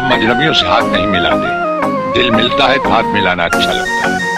अब अजनबियों से हाथ नहीं मिलाते। दिल मिलता है तो हाथ मिलाना अच्छा लगता है।